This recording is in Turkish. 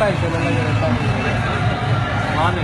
Yapay şeylerle göre tabii. Var mı?